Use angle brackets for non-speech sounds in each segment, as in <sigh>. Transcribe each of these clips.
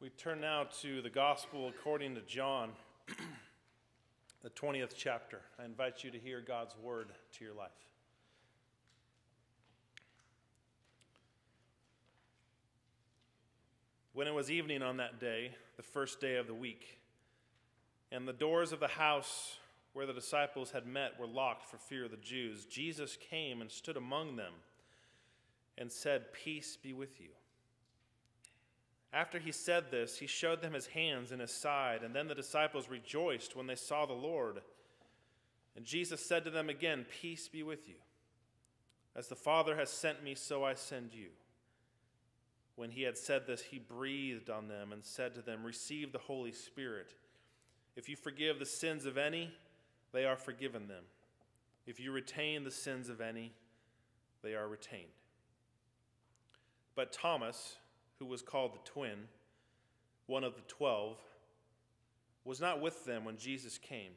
We turn now to the Gospel according to John, <clears throat> the 20th chapter. I invite you to hear God's word to your life. When it was evening on that day, the first day of the week, and the doors of the house where the disciples had met were locked for fear of the Jews, Jesus came and stood among them and said, Peace be with you. After he said this, he showed them his hands and his side, and then the disciples rejoiced when they saw the Lord. And Jesus said to them again, Peace be with you. As the Father has sent me, so I send you. When he had said this, he breathed on them and said to them, Receive the Holy Spirit. If you forgive the sins of any, they are forgiven them. If you retain the sins of any, they are retained. But Thomas, who was called the twin, one of the twelve, was not with them when Jesus came.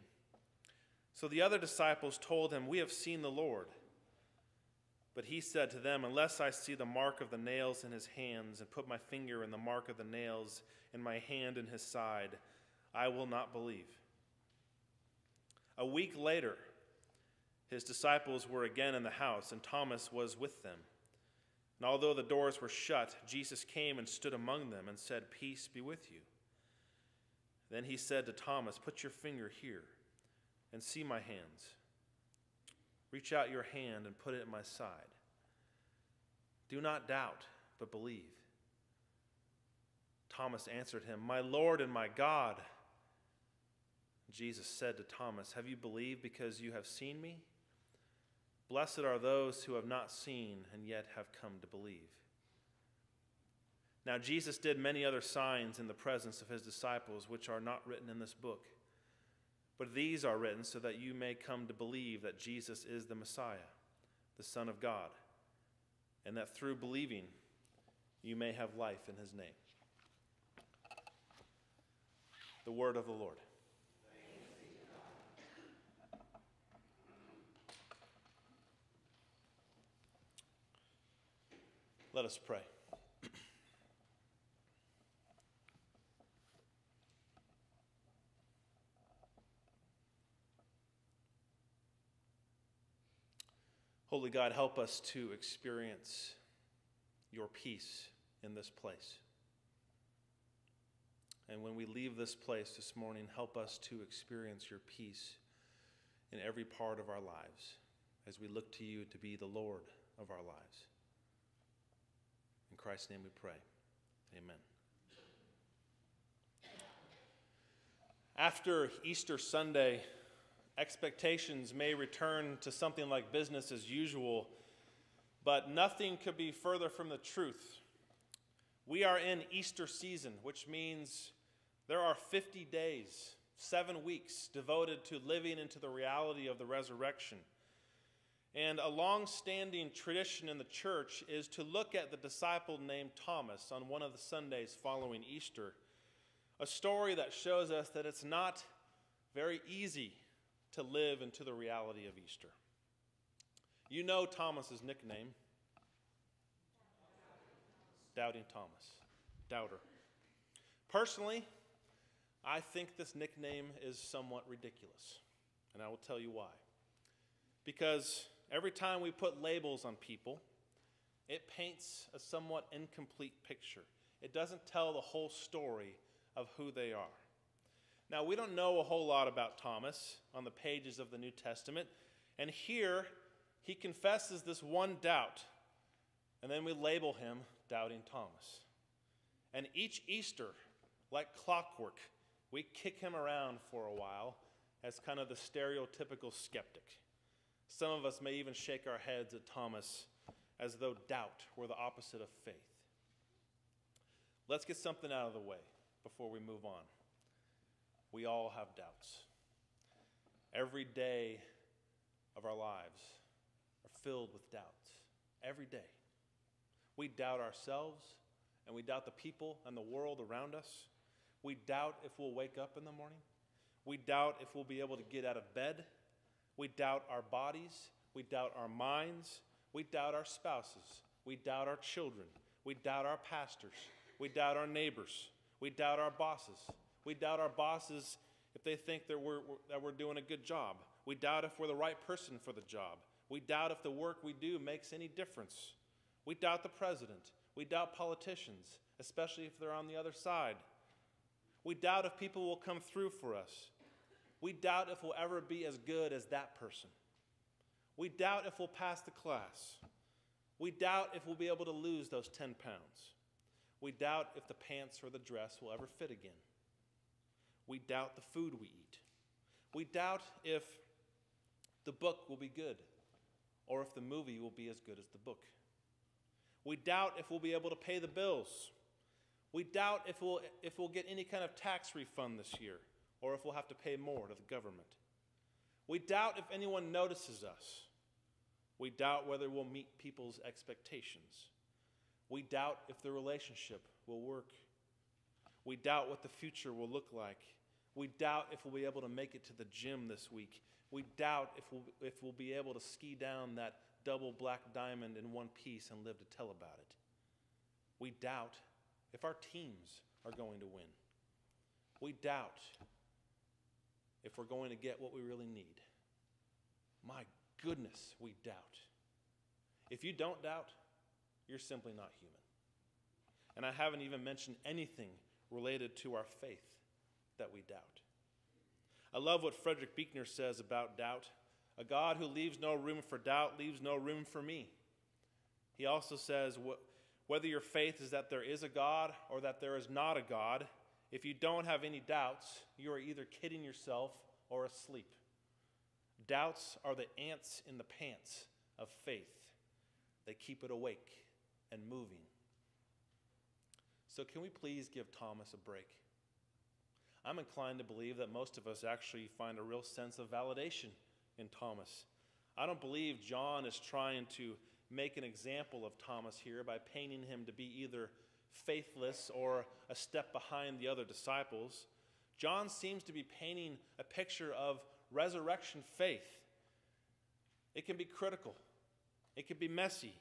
So the other disciples told him, We have seen the Lord. But he said to them, Unless I see the mark of the nails in his hands, and put my finger in the mark of the nails, and my hand in his side, I will not believe. A week later, his disciples were again in the house, and Thomas was with them. And although the doors were shut, Jesus came and stood among them and said, Peace be with you. Then he said to Thomas, Put your finger here and see my hands. Reach out your hand and put it at my side. Do not doubt, but believe. Thomas answered him, My Lord and my God. Jesus said to Thomas, Have you believed because you have seen me? Blessed are those who have not seen and yet have come to believe. Now, Jesus did many other signs in the presence of his disciples, which are not written in this book. But these are written so that you may come to believe that Jesus is the Messiah, the Son of God, and that through believing you may have life in his name. The word of the Lord. Let us pray. Holy God, help us to experience your peace in this place. And when we leave this place this morning, help us to experience your peace in every part of our lives as we look to you to be the Lord of our lives. Christ's name we pray. Amen. After Easter Sunday, expectations may return to something like business as usual, but nothing could be further from the truth. We are in Easter season, which means there are 50 days, seven weeks devoted to living into the reality of the resurrection. And a long standing tradition in the church is to look at the disciple named Thomas on one of the Sundays following Easter. A story that shows us that it's not very easy to live into the reality of Easter. You know Thomas's nickname Doubting Thomas, Doubter. Personally, I think this nickname is somewhat ridiculous, and I will tell you why. Because Every time we put labels on people, it paints a somewhat incomplete picture. It doesn't tell the whole story of who they are. Now, we don't know a whole lot about Thomas on the pages of the New Testament, and here he confesses this one doubt, and then we label him Doubting Thomas. And each Easter, like clockwork, we kick him around for a while as kind of the stereotypical skeptic. Some of us may even shake our heads at Thomas as though doubt were the opposite of faith. Let's get something out of the way before we move on. We all have doubts. Every day of our lives are filled with doubts. Every day. We doubt ourselves and we doubt the people and the world around us. We doubt if we'll wake up in the morning. We doubt if we'll be able to get out of bed. We doubt our bodies. We doubt our minds. We doubt our spouses. We doubt our children. We doubt our pastors. We doubt our neighbors. We doubt our bosses. We doubt our bosses if they think that we're, that we're doing a good job. We doubt if we're the right person for the job. We doubt if the work we do makes any difference. We doubt the president. We doubt politicians, especially if they're on the other side. We doubt if people will come through for us. We doubt if we'll ever be as good as that person. We doubt if we'll pass the class. We doubt if we'll be able to lose those 10 pounds. We doubt if the pants or the dress will ever fit again. We doubt the food we eat. We doubt if the book will be good or if the movie will be as good as the book. We doubt if we'll be able to pay the bills. We doubt if we'll, if we'll get any kind of tax refund this year or if we'll have to pay more to the government. We doubt if anyone notices us. We doubt whether we'll meet people's expectations. We doubt if the relationship will work. We doubt what the future will look like. We doubt if we'll be able to make it to the gym this week. We doubt if we'll, if we'll be able to ski down that double black diamond in one piece and live to tell about it. We doubt if our teams are going to win. We doubt if we're going to get what we really need. My goodness, we doubt. If you don't doubt, you're simply not human. And I haven't even mentioned anything related to our faith that we doubt. I love what Frederick Buechner says about doubt. A God who leaves no room for doubt leaves no room for me. He also says, whether your faith is that there is a God or that there is not a God, if you don't have any doubts, you are either kidding yourself or asleep. Doubts are the ants in the pants of faith, they keep it awake and moving. So, can we please give Thomas a break? I'm inclined to believe that most of us actually find a real sense of validation in Thomas. I don't believe John is trying to make an example of Thomas here by painting him to be either faithless or a step behind the other disciples. John seems to be painting a picture of resurrection faith. It can be critical, it can be messy,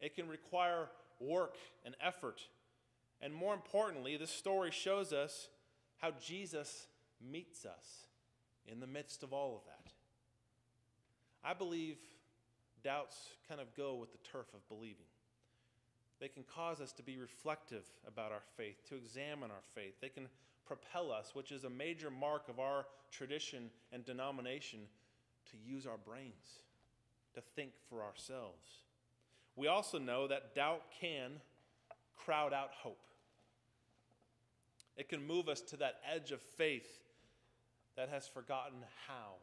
it can require work and effort. And more importantly, this story shows us how Jesus meets us in the midst of all of that. I believe doubts kind of go with the turf of believing. They can cause us to be reflective about our faith, to examine our faith. They can propel us, which is a major mark of our tradition and denomination, to use our brains, to think for ourselves. We also know that doubt can crowd out hope. It can move us to that edge of faith that has forgotten how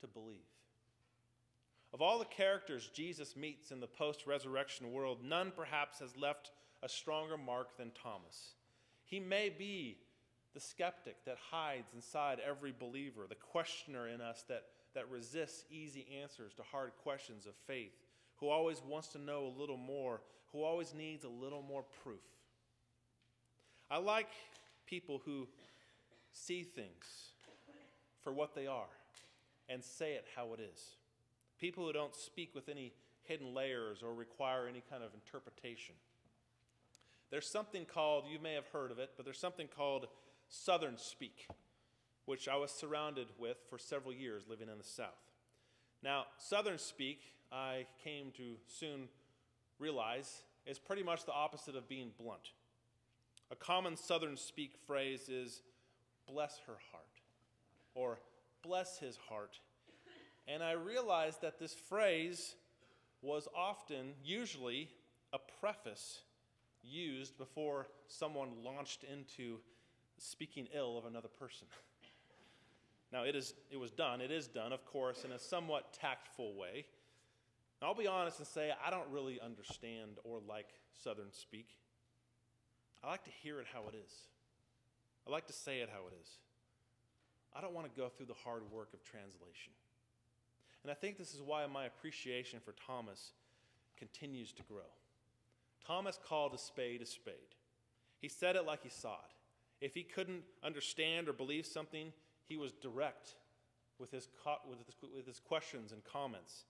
to believe. Of all the characters Jesus meets in the post resurrection world, none perhaps has left a stronger mark than Thomas. He may be the skeptic that hides inside every believer, the questioner in us that, that resists easy answers to hard questions of faith, who always wants to know a little more, who always needs a little more proof. I like people who see things for what they are and say it how it is. People who don't speak with any hidden layers or require any kind of interpretation. There's something called, you may have heard of it, but there's something called Southern Speak, which I was surrounded with for several years living in the South. Now, Southern Speak, I came to soon realize, is pretty much the opposite of being blunt. A common Southern speak phrase is, bless her heart, or bless his heart. And I realized that this phrase was often, usually, a preface used before someone launched into speaking ill of another person. <laughs> now, it, is, it was done, it is done, of course, in a somewhat tactful way. I'll be honest and say I don't really understand or like Southern speak. I like to hear it how it is. I like to say it how it is. I don't want to go through the hard work of translation. And I think this is why my appreciation for Thomas continues to grow. Thomas called a spade a spade. He said it like he saw it. If he couldn't understand or believe something, he was direct with his, with his, with his questions and comments.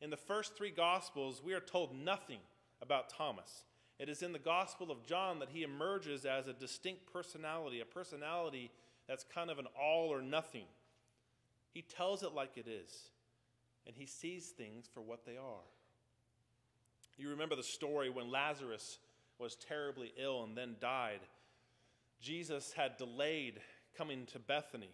In the first three Gospels, we are told nothing about Thomas. It is in the Gospel of John that he emerges as a distinct personality, a personality that's kind of an all or nothing. He tells it like it is, and he sees things for what they are. You remember the story when Lazarus was terribly ill and then died. Jesus had delayed coming to Bethany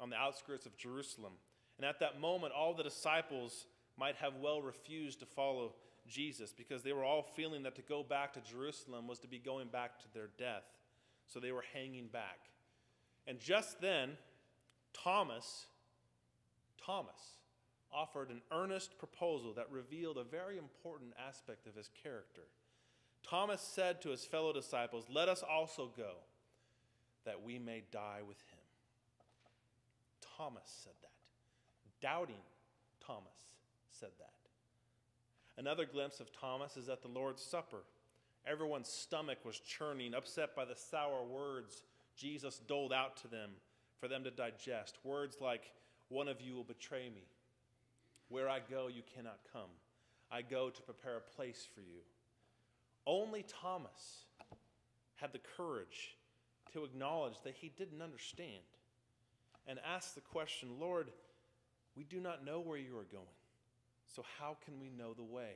on the outskirts of Jerusalem. And at that moment, all the disciples might have well refused to follow Jesus because they were all feeling that to go back to Jerusalem was to be going back to their death. So they were hanging back. And just then, Thomas, Thomas, offered an earnest proposal that revealed a very important aspect of his character. Thomas said to his fellow disciples, Let us also go, that we may die with him. Thomas said that. Doubting Thomas said that. Another glimpse of Thomas is at the Lord's Supper. Everyone's stomach was churning, upset by the sour words Jesus doled out to them for them to digest. Words like, One of you will betray me. Where I go, you cannot come. I go to prepare a place for you. Only Thomas had the courage to acknowledge that he didn't understand and ask the question Lord, we do not know where you are going, so how can we know the way?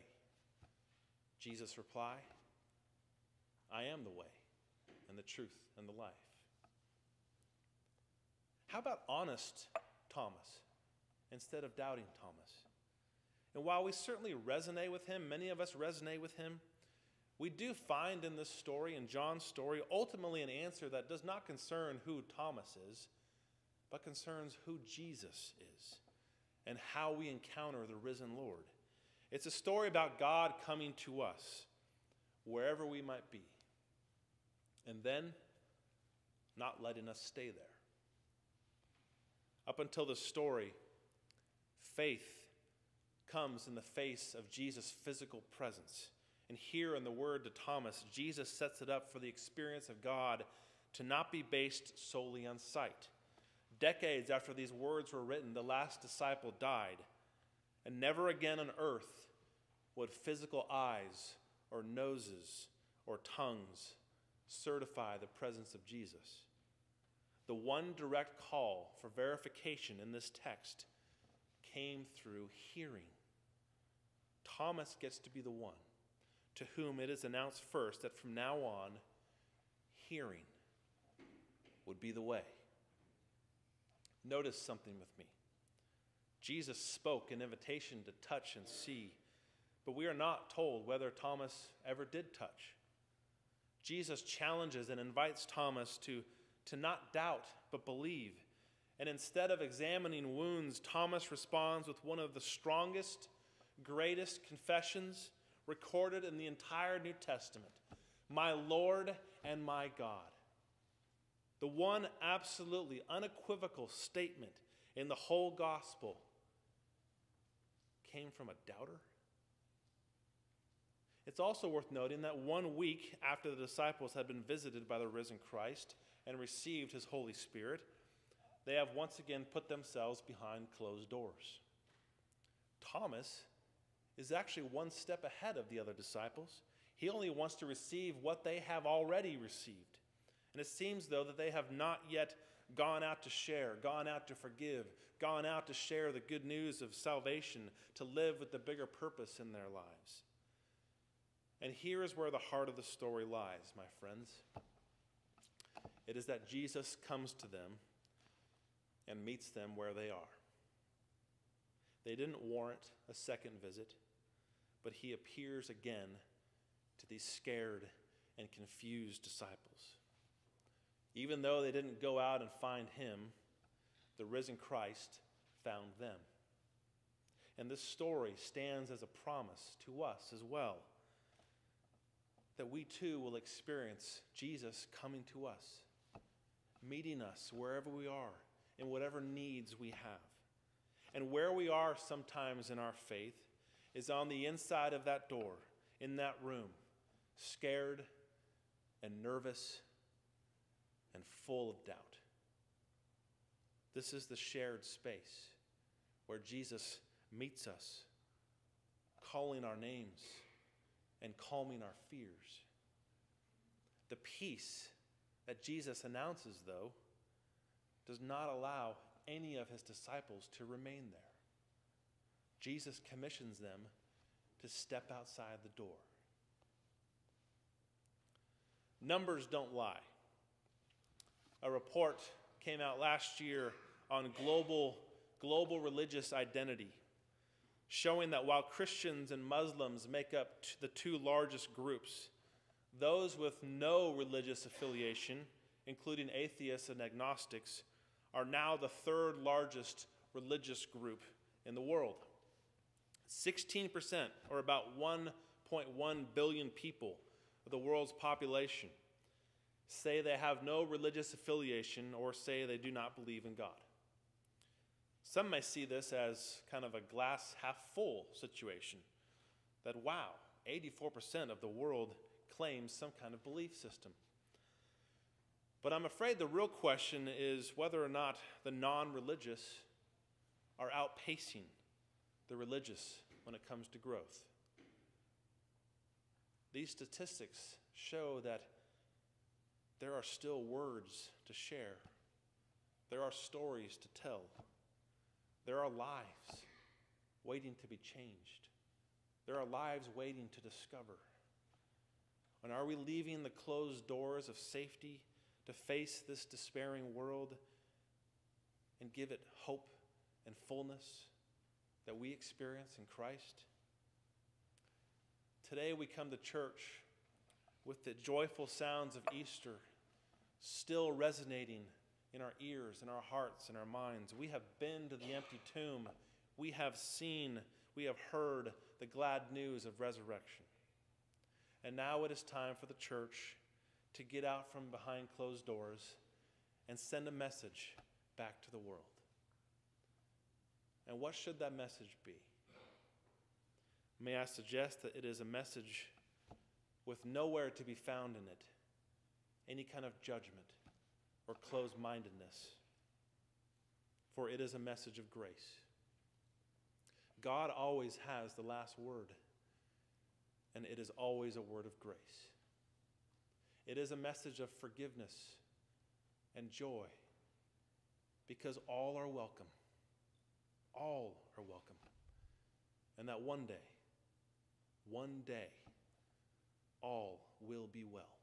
Jesus replied, I am the way and the truth and the life. How about honest Thomas instead of doubting Thomas? And while we certainly resonate with him, many of us resonate with him, we do find in this story, in John's story, ultimately an answer that does not concern who Thomas is, but concerns who Jesus is and how we encounter the risen Lord. It's a story about God coming to us wherever we might be, and then not letting us stay there. Up until this story, faith comes in the face of Jesus' physical presence. And here in the word to Thomas, Jesus sets it up for the experience of God to not be based solely on sight. Decades after these words were written, the last disciple died, and never again on earth would physical eyes or noses or tongues certify the presence of Jesus. The one direct call for verification in this text came through hearing. Thomas gets to be the one to whom it is announced first that from now on, hearing would be the way. Notice something with me. Jesus spoke an invitation to touch and see, but we are not told whether Thomas ever did touch. Jesus challenges and invites Thomas to, to not doubt, but believe. And instead of examining wounds, Thomas responds with one of the strongest greatest confessions recorded in the entire New Testament My Lord and my God. The one absolutely unequivocal statement in the whole gospel came from a doubter. It's also worth noting that one week after the disciples had been visited by the risen Christ and received his Holy Spirit, they have once again put themselves behind closed doors. Thomas is actually one step ahead of the other disciples. He only wants to receive what they have already received. And it seems, though, that they have not yet gone out to share, gone out to forgive, gone out to share the good news of salvation, to live with the bigger purpose in their lives. And here is where the heart of the story lies, my friends. It is that Jesus comes to them and meets them where they are. They didn't warrant a second visit but he appears again to these scared and confused disciples. Even though they didn't go out and find him, the risen Christ found them. And this story stands as a promise to us as well that we too will experience Jesus coming to us, meeting us wherever we are, in whatever needs we have. And where we are sometimes in our faith, is on the inside of that door, in that room, scared and nervous and full of doubt. This is the shared space where Jesus meets us, calling our names and calming our fears. The peace that Jesus announces, though, does not allow any of his disciples to remain there. Jesus commissions them to step outside the door. Numbers don't lie. A report came out last year on global, global religious identity, showing that while Christians and Muslims make up the two largest groups, those with no religious affiliation, including atheists and agnostics, are now the third largest religious group in the world. 16%, or about 1.1 billion people of the world's population, say they have no religious affiliation or say they do not believe in God. Some may see this as kind of a glass half full situation that, wow, 84% of the world claims some kind of belief system. But I'm afraid the real question is whether or not the non religious are outpacing the religious when it comes to growth. These statistics show that there are still words to share, there are stories to tell, there are lives waiting to be changed, there are lives waiting to discover. And are we leaving the closed doors of safety to face this despairing world and give it hope and fullness that we experience in Christ? Today we come to church with the joyful sounds of Easter still resonating in our ears, in our hearts, in our minds. We have been to the empty tomb. We have seen, we have heard the glad news of resurrection. And now it is time for the church to get out from behind closed doors and send a message back to the world. And what should that message be? May I suggest that it is a message with nowhere to be found in it any kind of judgment or closed mindedness, for it is a message of grace. God always has the last word, and it is always a word of grace. It is a message of forgiveness and joy because all are welcome. All are welcome. And that one day, one day, all will be well.